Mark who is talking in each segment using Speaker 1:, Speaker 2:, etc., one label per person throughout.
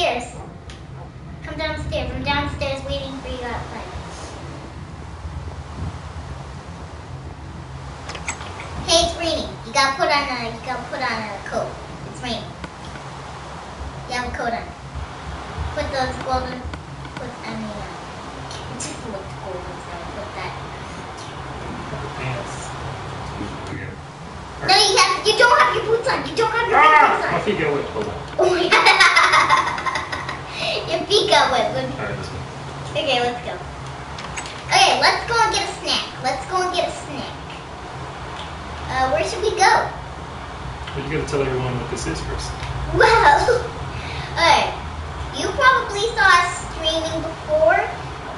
Speaker 1: downstairs. Come downstairs. I'm downstairs waiting for you outside. Hey, it's raining. You gotta put on a you gotta put on a coat. It's raining. You have a coat on. Put those golden. Put I mean, uh, it just looked golden, so I put that.
Speaker 2: Pants.
Speaker 1: No, you have. You don't have your boots on. You don't have your
Speaker 2: Ah!
Speaker 1: boots on.
Speaker 2: feet get wet. Hold on.
Speaker 1: My Your feet got wet. Let me-
Speaker 2: Alright, this one.
Speaker 1: Okay, let's go. Okay, let's go and get a snack. Let's go and get a snack. Uh, where should we go?
Speaker 2: You gotta tell everyone what this is first.
Speaker 1: Well, alright. You probably saw us streaming before,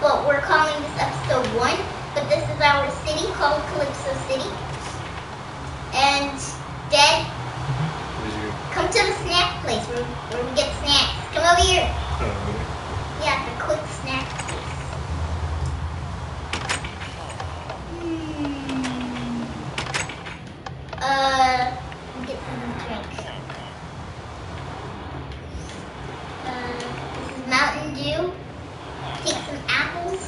Speaker 1: but we're calling this episode one. But this is our city called Calypso City. And Dad,
Speaker 2: What is your.
Speaker 1: come to the snack place where, where we get snacks. Come over here.
Speaker 2: Oh, okay.
Speaker 1: Yeah, the quick snack place. Hmm. Uh, let me get something to drink. Uh, this is Mountain Dew. Take some apples.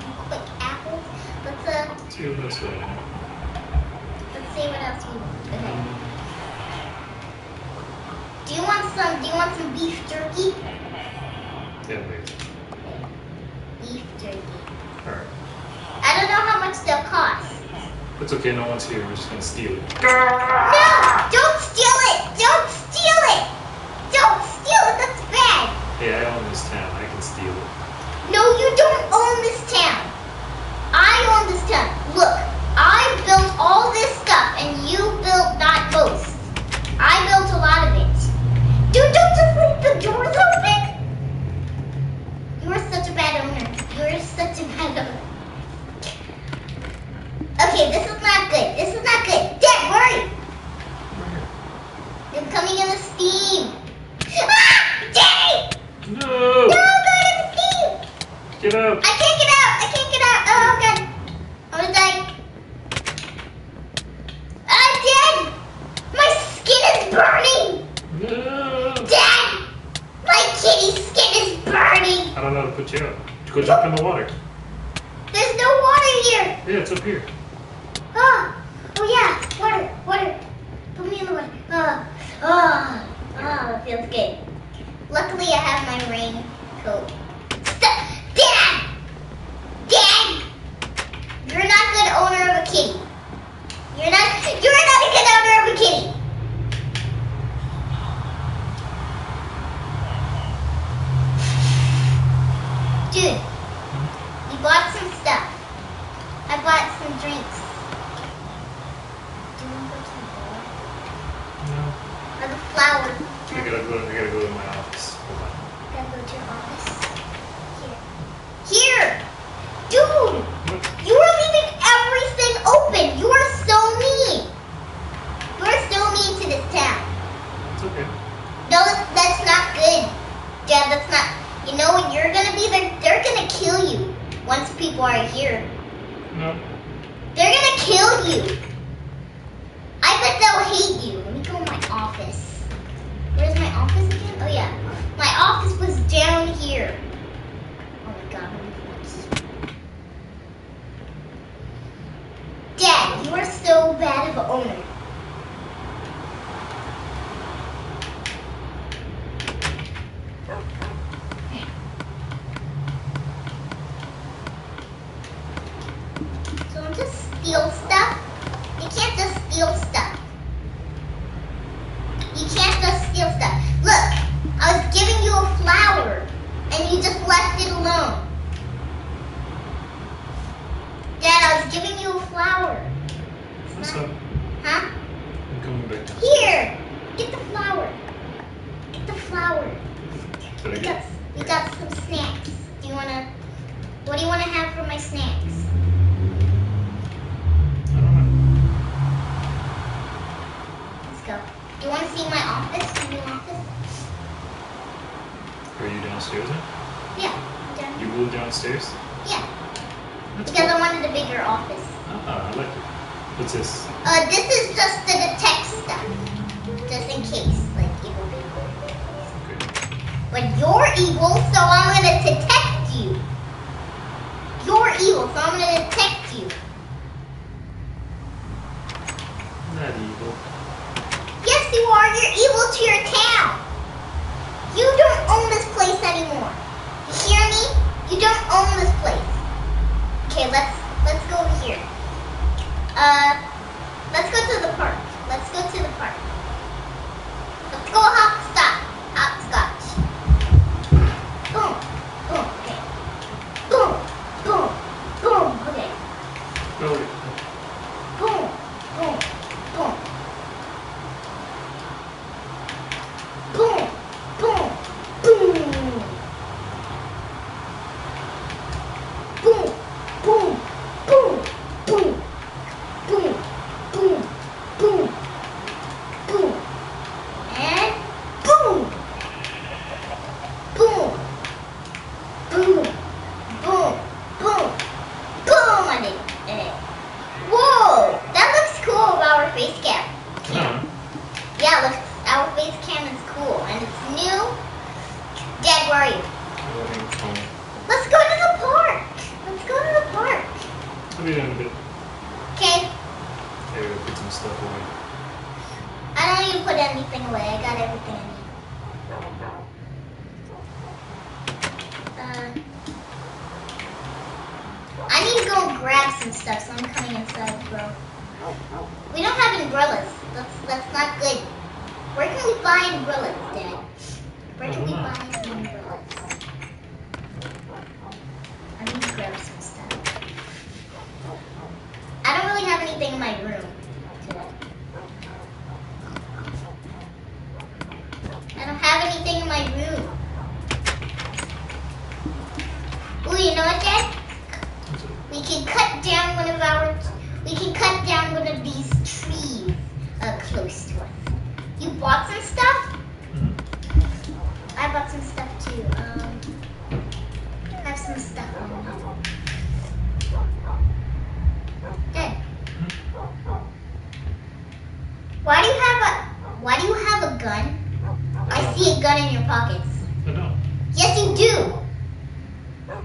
Speaker 1: Some quick apples. Let's uh,
Speaker 2: Let's see what else we have.
Speaker 1: What else want. Okay. Do you want some? Do you want some beef jerky?
Speaker 2: Yeah, wait.
Speaker 1: Beef jerky.
Speaker 2: Alright.
Speaker 1: I don't know how much they'll cost.
Speaker 2: It's okay, no one's here. We're just gonna steal it.
Speaker 1: No! Don't steal it! Don't steal it! Don't steal it! That's bad!
Speaker 2: Hey, I own this town. I can steal it.
Speaker 1: No, you don't own this town. I own this town. Look, I built all this stuff and you built not most. I built a lot of it. Dude, don't just leave the doors open! You're such a bad owner. You're such a bad owner. Okay, this is not good. This is not good. Dad, worry! They're coming in the steam. Ah! Daddy!
Speaker 2: No!
Speaker 1: No, go in the steam!
Speaker 2: Get out!
Speaker 1: I can't get out! I can't get out! Oh god! I'm gonna die. Ah, Dad! My skin is burning!
Speaker 2: No!
Speaker 1: Dad! My kitty skin is burning!
Speaker 2: I don't know how to put you out. Go jump in the water.
Speaker 1: There's no water here!
Speaker 2: Yeah, it's up here.
Speaker 1: Oh, oh yeah, water, water. Put me in the water. Oh, oh, oh, it feels good. Luckily, I have my raincoat. Stop. Dad! Dad! You're not a good owner of a kitty. You're not, you're not a good owner of a kitty. Dude, you bought some stuff. I bought some drinks. Do you want to go to the bar?
Speaker 2: No.
Speaker 1: Or the flower?
Speaker 2: I gotta go. I gotta go to my office. Hold on.
Speaker 1: Gotta go to your office. Here. Here! Dude! You are leaving everything open! You are so mean! You are so mean to this town.
Speaker 2: It's okay.
Speaker 1: No, that's, that's not good. Dad, that's not. You know what you're gonna be? They're, they're gonna kill you once people are here.
Speaker 2: No.
Speaker 1: They're gonna kill you. I bet they'll hate you. Let me go to my office. Where's my office again? Oh yeah. My office was down here. Oh my god. Dad, you are so bad of an owner. So don't just steal stuff. You can't just steal stuff. You can't just steal stuff. Look, I was giving you a flower, and you just left it alone. Dad, I was giving you a flower.
Speaker 2: What's up?
Speaker 1: Huh?
Speaker 2: I'm coming back down.
Speaker 1: Here, get the flower. Get the flower.
Speaker 2: I
Speaker 1: We got,
Speaker 2: get?
Speaker 1: we got some snacks. Do you wanna? What do you wanna have for my snacks?
Speaker 2: I don't know.
Speaker 1: Let's go. Do you wanna see my office? My new office?
Speaker 2: Are you downstairs now?
Speaker 1: Yeah. I'm done.
Speaker 2: You moved downstairs?
Speaker 1: Yeah.
Speaker 2: That's
Speaker 1: Because
Speaker 2: cool.
Speaker 1: I wanted a bigger office.
Speaker 2: Ah, I like it. What's this?
Speaker 1: Uh, this is just to detect stuff, just in case, like evil be.
Speaker 2: Okay.
Speaker 1: But you're evil, so I'm gonna detect you. You're evil, so I'm gonna detect you.
Speaker 2: Not evil.
Speaker 1: Yes, you are. You're evil to your town. You don't own this place anymore. You hear me? You don't own this place. Okay, let's let's go over here. Uh, let's go to the park. Let's go to the park. Let's go hopscotch. Hopscotch. Boom, boom. Okay. Boom, boom, boom. Okay.
Speaker 2: Oh,
Speaker 1: Boom, boom, boom. Boom, boom, boom. Boom, boom, boom, boom. Boom, boom, boom, boom. And boom. Boom. Boom, boom, boom. Boom, I did it. Whoa, that looks cool about our face cam.
Speaker 2: no.
Speaker 1: Yeah, look, our face cam is cool and it's new. Dad, where are you?
Speaker 2: Going home.
Speaker 1: Let's go to the park. Let's go to the park.
Speaker 2: Done in a bit.
Speaker 1: Okay,
Speaker 2: Okay, put some stuff away.
Speaker 1: I don't need to put anything away. I got everything I need. Uh, I need to go and grab some stuff, so I'm coming inside, bro. We don't have umbrellas. That's that's not good. Where can we buy umbrellas, Dad? Where can we buy umbrellas? I need to grab some stuff. I don't anything in my room today. I don't have anything in my room. Ooh, you know what, Dad? We can cut down one of our. We can cut down one of these trees uh, close to us. You bought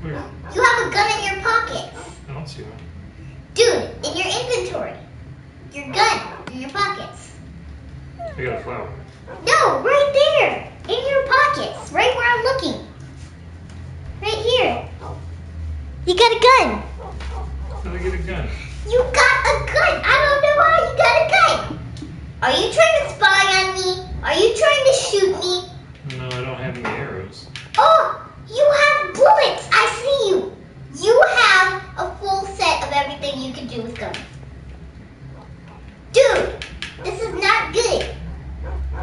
Speaker 2: Where?
Speaker 1: You have a gun in your pockets.
Speaker 2: I don't see one.
Speaker 1: Dude, in your inventory. Your gun in your pockets.
Speaker 2: I got a flower.
Speaker 1: No, right there. In your pockets. Right where I'm looking. Right here. You got a gun.
Speaker 2: How did I get a gun?
Speaker 1: You got a gun. I don't know how you got a gun. Are you trying to spy on me? Are you trying to shoot me?
Speaker 2: No, I don't have any arrows.
Speaker 1: Oh, you have bullets. I see you. You have a full set everything you can do with guns. Dude, this is not good.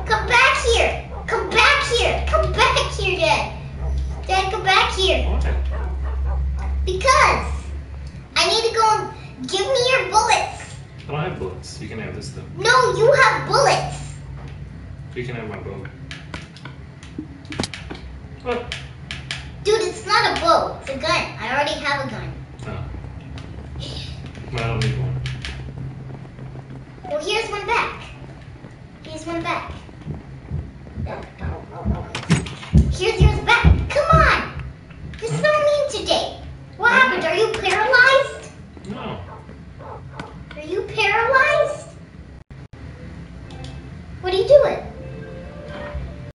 Speaker 1: Come back here. Come back here. Come back here, Dad. Dad, come back here. Because I need to go and give me your bullets.
Speaker 2: I don't have bullets. You can have this though.
Speaker 1: No, you have bullets.
Speaker 2: You can have my bow. What?
Speaker 1: Dude, it's not a bow. It's a gun. I already have a gun.
Speaker 2: I one.
Speaker 1: Well, here's one back. Here's one back.